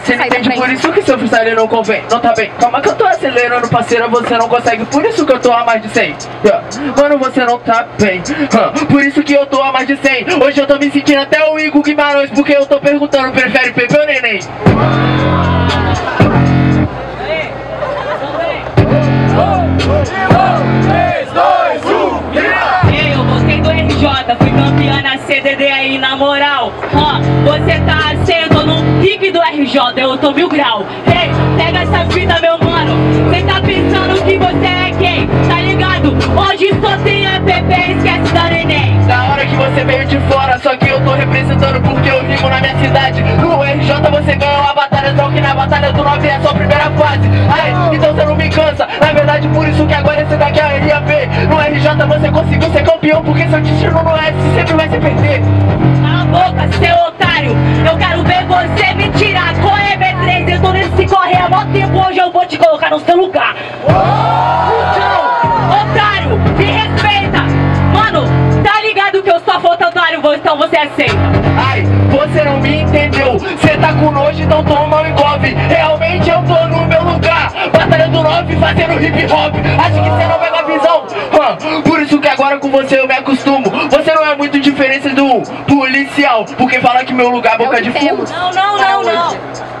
Você não Sai da entende por isso que seu freestyle não convém. Não tá bem, calma que eu tô acelerando parceira. Você não consegue, por isso que eu tô a mais de 100 Yeah. Mano, você não tá bem. Por isso que eu tô a mais de 100 Hoje eu tô me sentindo até o Igor Guimarães Porque eu tô perguntando, prefere Pepe ou Neném? Tô mil grau. Ei, pega essa fita, meu mano. Cê tá pensando que você é quem? Tá ligado? Hoje só tem EPP, esquece da neném. Da hora que você veio de fora, só que eu tô representando porque eu vivo na minha cidade. No RJ você ganhou a batalha, só que na batalha do 9 é só a primeira fase. Ai, então você não me cansa. Na verdade, por isso que agora esse daqui é a RAP. No RJ você conseguiu ser campeão, porque seu destino no S sempre vai se perder. Cala a boca, colocar no seu lugar. Então, otário, me respeita. Mano, tá ligado que eu só foto otário, então você aceita. Ai, você não me entendeu. Cê tá com nojo, então toma um engove. Realmente eu tô no meu lugar. Batalha do 9 fazendo hip hop. Acho que cê não pega a visão. Por isso que agora com você eu me acostumo. Você não é muito diferente do policial. Porque fala que meu lugar é boca de fumo. Temos. Não, não, não, não.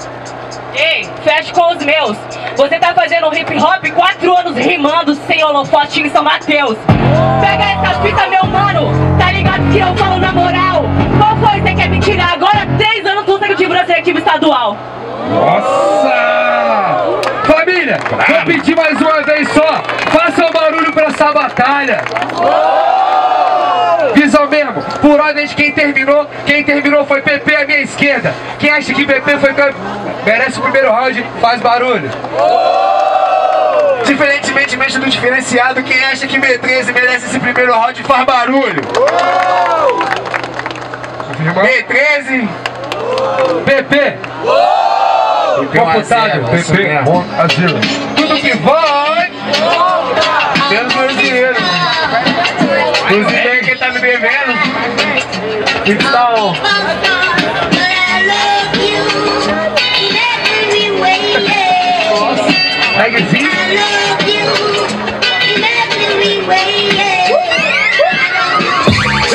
Ei, feche com os meus. Você tá fazendo hip hop quatro anos rimando sem holofote em São Mateus. Pega essa fita, meu mano. Tá ligado que eu falo na moral? Qual foi? Você quer me tirar agora? Três anos consecutivos na seletiva estadual. Nossa! Família, vou pedir mais uma vez só. Faça um barulho pra essa batalha. Visão mesmo, por ordem de quem terminou, quem terminou foi PP à minha esquerda. Quem acha que PP foi campe- merece o primeiro round, faz barulho. Diferentemente do diferenciado, quem acha que B13 merece esse primeiro round faz barulho. B13, PP. Computado, PP, Azul. Tudo que vai, menos meus dinheiro. Inclusive, quem tá me devendo, então, Magazine.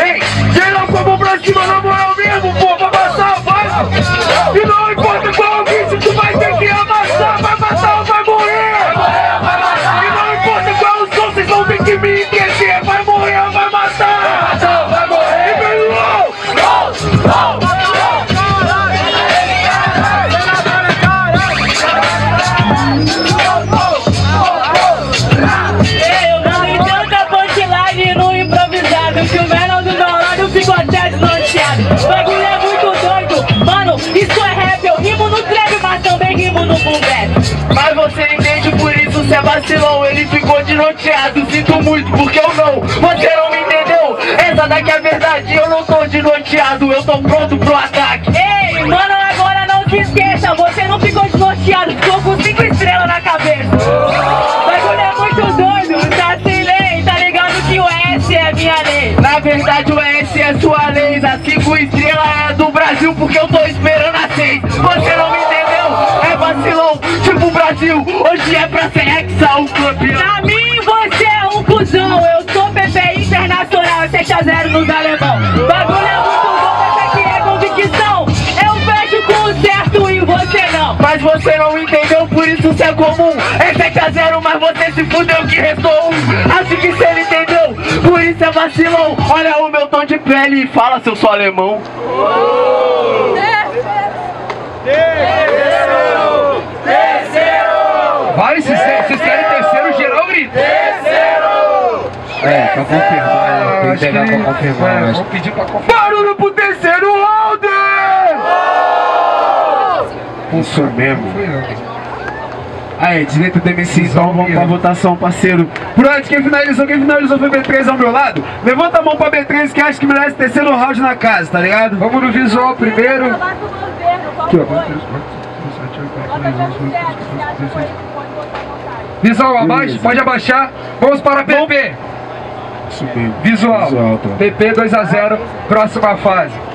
Ei, quem não for pra cima na mas. Mas você entende, por isso cê vacilou, ele ficou desnorteado. Sinto muito, porque eu não, você não me entendeu. Essa daqui é a verdade, eu não tô desnorteado, eu tô pronto pro ataque. Ei, mano, agora não se esqueça. Você não ficou desnorteado, ficou com cinco estrelas na cabeça. O bagulho é muito doido. Tá sem lei, tá ligado que o S é minha lei. Na verdade o S é sua lei, a 5 estrelas é do Brasil, porque eu tô esperando a 6. Você Brasil, hoje é pra ser hexa o campeão. Pra mim, você é um cuzão. Eu sou PP Internacional, 7x0 nos alemão. Bagulho é muito bom, essa aqui é convicção. Eu vejo com o certo e você não. Mas você não entendeu, por isso isso é comum. É 7x0, mas você se fudeu que restou um. Acho que cê não entendeu, por isso é vacilão. Olha o meu tom de pele e fala se eu sou alemão. Vai, se vocês querem terceiro, geral grita. É, pra confirmar, né? Tem que pegar pra confirmar. É, mas- vou pedir pra confirmar. Barulho pro terceiro round! Isso mesmo. Aí, direito do MC, então vamos pra votação, parceiro. Por onde quem finalizou, quem finalizou foi B3 ao meu lado. Levanta a mão pra B3 que acha que merece terceiro round na casa, tá ligado? Vamos no visual primeiro. Aqui, ó. Visual abaixo, pode abaixar. Vamos para PP. Visual. Visual, tá. PP 2 a 0 próxima fase.